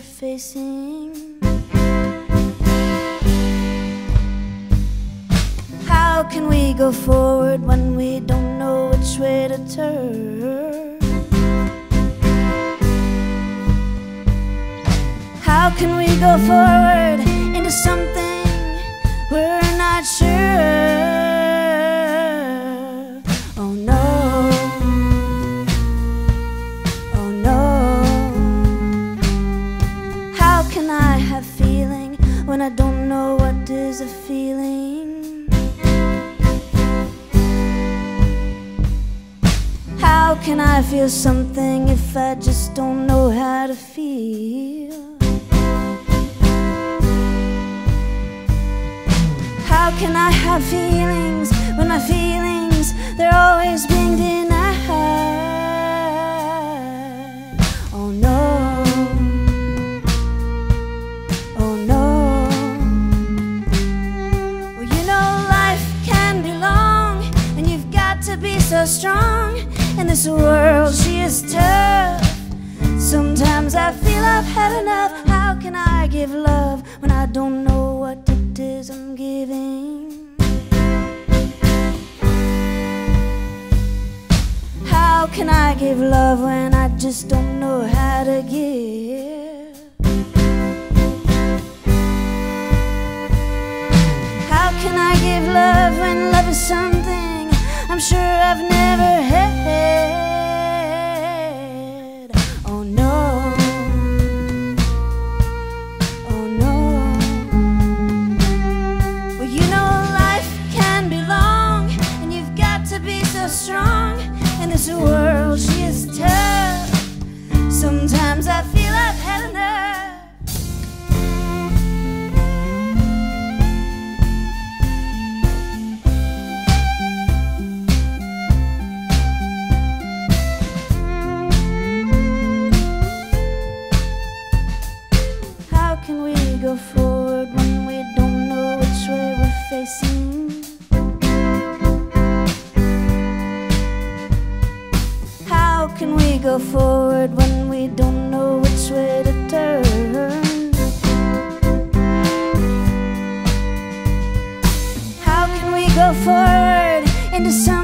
we're facing? How can we go forward when we don't know which way to turn? How can we go forward into something have feeling when I don't know what is a feeling? How can I feel something if I just don't know how to feel? How can I have feelings when my feelings they're always being denied? Oh no. So strong. In this world, she is tough. Sometimes I feel I've had enough. How can I give love when I don't know what it is I'm giving? How can I give love when I just don't know how to give? How can I give love when love is something I'm sure I've never had? Oh no. Oh no. Well, you know life can be long, and you've got to be so strong. In this world, go forward when we don't know which way to turn? How can we go forward into some